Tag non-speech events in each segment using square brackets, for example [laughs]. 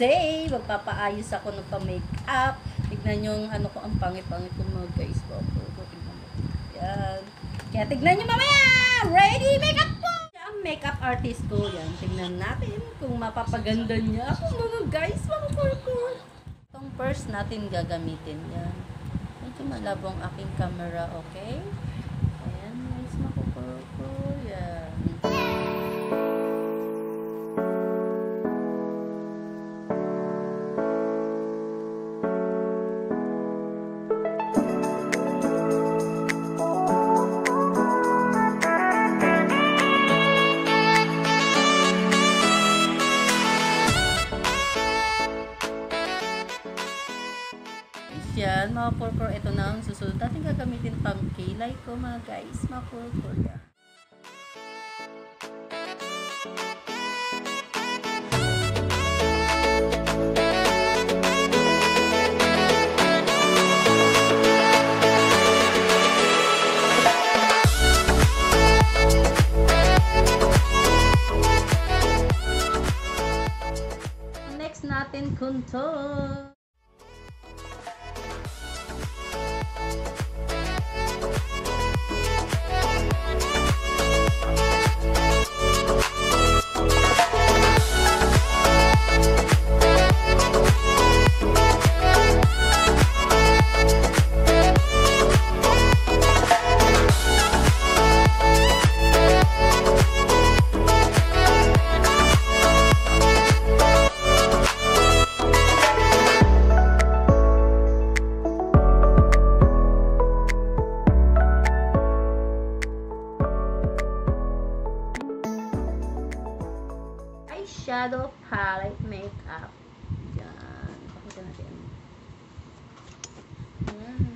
today. Magpapaayos ako ng pa-makeup. Tignan nyo yung ano ko, ang pangit-pangit ko mga guys. Kurkur, tignan mo. Yan. Kaya tignan nyo mamaya! Ready makeup po! Ang makeup artist ko. Yan. Tignan natin kung mapapaganda niya ako mga guys. Mga kurkur. Itong purse natin gagamitin yan. Medyo malabo ang aking camera, okay? Ayan, guys, makupurko. Yan. Yan, mga purpur, ito na ang susunod natin gagamitin pang kilay ko mga guys, mga purpur yan. Natin, contour. Palette makeup. Yan. Pakita natin. Yan.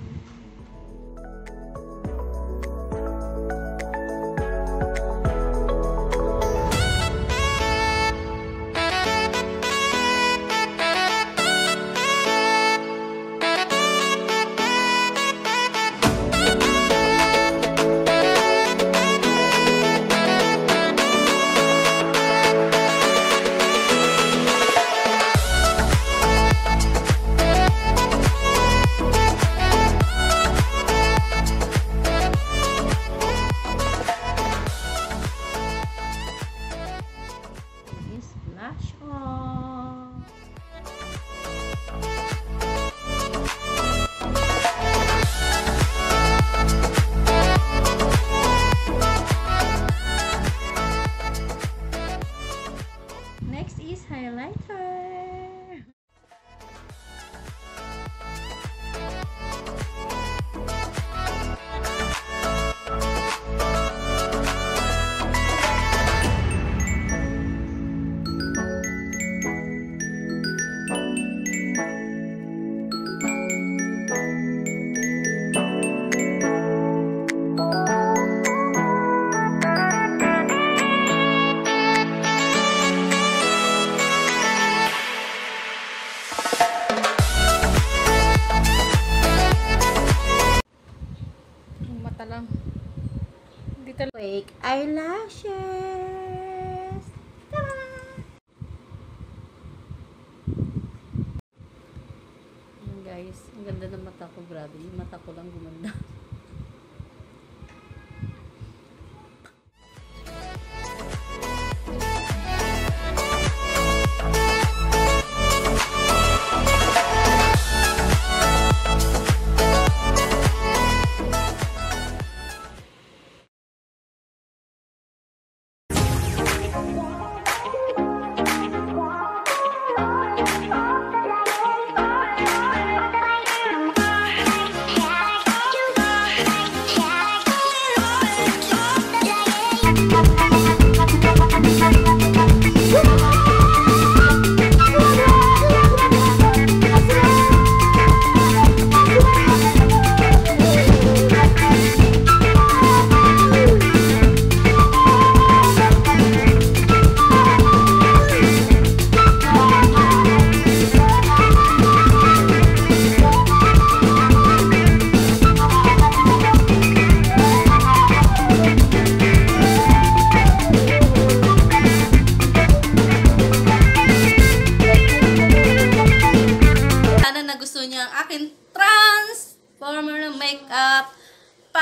Aww. Eyelashes. Ta-da! Guys, ang ganda ng mata ko, grabe. Yung mata ko lang gumanda. [laughs]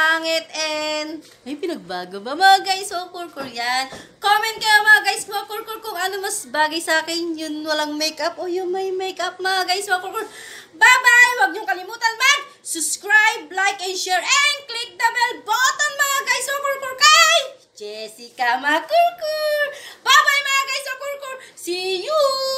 Pangit and may pinagbago ba mga guys? So, kurkur yan. Comment kayo mga guys, mga kurkur kung ano mas bagay sa akin. Yun walang makeup o yung may makeup mga guys, mga kurkur. Bye-bye! Huwag niyong kalimutan mag-subscribe, like, and share, and click the bell button mga guys, mga kurkur kay Jessica Makurkur. Bye-bye mga guys, mga kurkur. See you!